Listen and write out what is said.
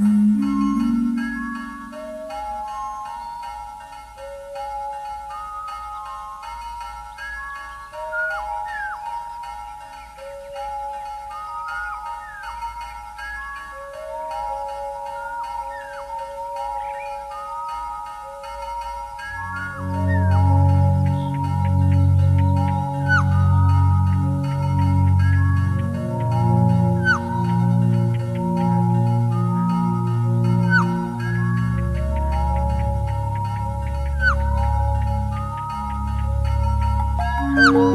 Mm-hmm. you.